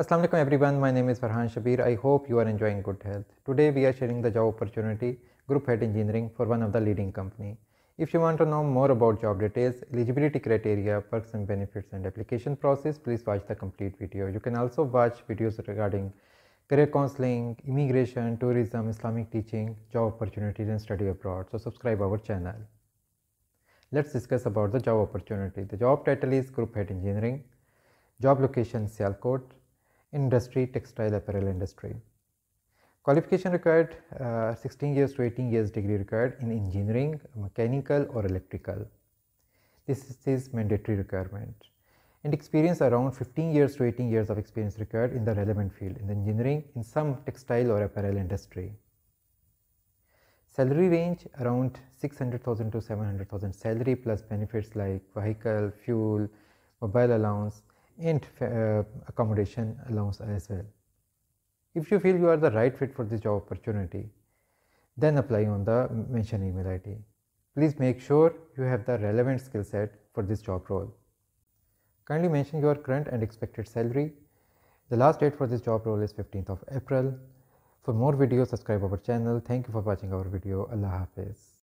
Assalamu alaikum everyone, my name is Farhan Shabbir. I hope you are enjoying good health. Today we are sharing the job opportunity Group Head Engineering for one of the leading company. If you want to know more about job details, eligibility criteria, perks and benefits and application process, please watch the complete video. You can also watch videos regarding career counseling, immigration, tourism, Islamic teaching, job opportunities and study abroad. So subscribe our channel. Let's discuss about the job opportunity. The job title is Group Head Engineering. Job location Sialkot industry textile apparel industry. Qualification required uh, 16 years to 18 years degree required in engineering mechanical or electrical. This is mandatory requirement. And experience around 15 years to 18 years of experience required in the relevant field in the engineering in some textile or apparel industry. Salary range around 600000 to 700000 salary plus benefits like vehicle fuel mobile allowance and uh, accommodation allowance as well. If you feel you are the right fit for this job opportunity, then apply on the mentioned email ID. Please make sure you have the relevant skill set for this job role. Kindly mention your current and expected salary. The last date for this job role is 15th of April. For more videos, subscribe our channel. Thank you for watching our video. Allah Hafiz.